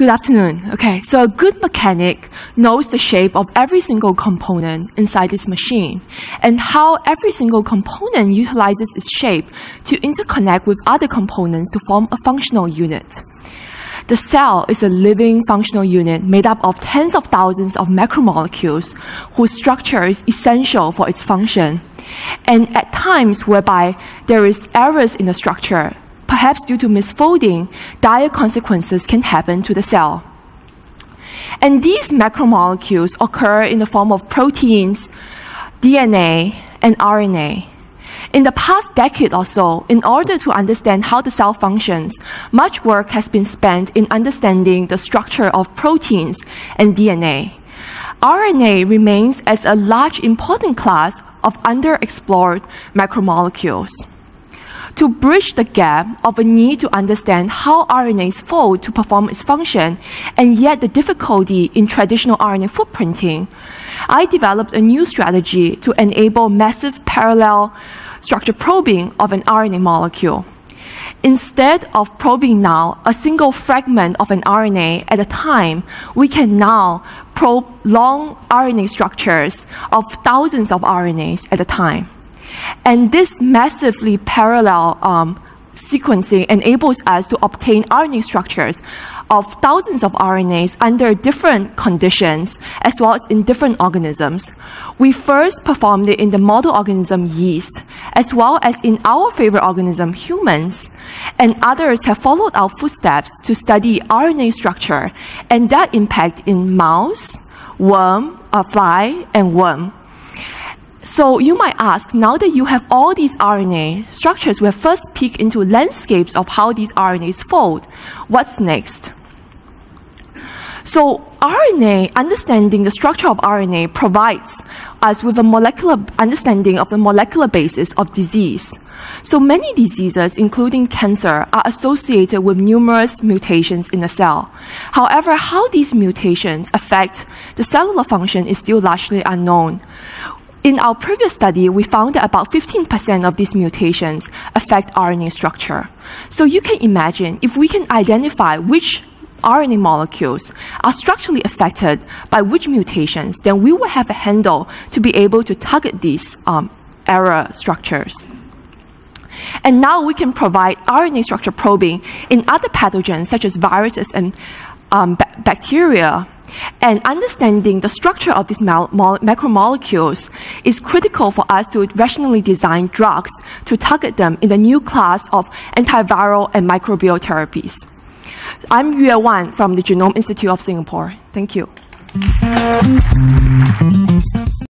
Good afternoon. Okay, so a good mechanic knows the shape of every single component inside this machine and how every single component utilizes its shape to interconnect with other components to form a functional unit. The cell is a living functional unit made up of tens of thousands of macromolecules whose structure is essential for its function. And at times whereby there is errors in the structure, perhaps due to misfolding, dire consequences can happen to the cell. And these macromolecules occur in the form of proteins, DNA, and RNA. In the past decade or so, in order to understand how the cell functions, much work has been spent in understanding the structure of proteins and DNA. RNA remains as a large important class of underexplored macromolecules to bridge the gap of a need to understand how RNAs fold to perform its function, and yet the difficulty in traditional RNA footprinting, I developed a new strategy to enable massive parallel structure probing of an RNA molecule. Instead of probing now a single fragment of an RNA at a time, we can now probe long RNA structures of thousands of RNAs at a time. And this massively parallel um, sequencing enables us to obtain RNA structures of thousands of RNAs under different conditions, as well as in different organisms. We first performed it in the model organism yeast, as well as in our favorite organism, humans, and others have followed our footsteps to study RNA structure and that impact in mouse, worm, a fly, and worm. So you might ask, now that you have all these RNA structures, we have first peek into landscapes of how these RNAs fold. What's next? So RNA, understanding the structure of RNA provides us with a molecular understanding of the molecular basis of disease. So many diseases, including cancer, are associated with numerous mutations in the cell. However, how these mutations affect the cellular function is still largely unknown. In our previous study, we found that about 15% of these mutations affect RNA structure. So you can imagine if we can identify which RNA molecules are structurally affected by which mutations, then we will have a handle to be able to target these um, error structures. And now we can provide RNA structure probing in other pathogens such as viruses and um, bacteria and understanding the structure of these macromolecules is critical for us to rationally design drugs to target them in the new class of antiviral and microbial therapies. I'm Yue Wan from the Genome Institute of Singapore. Thank you.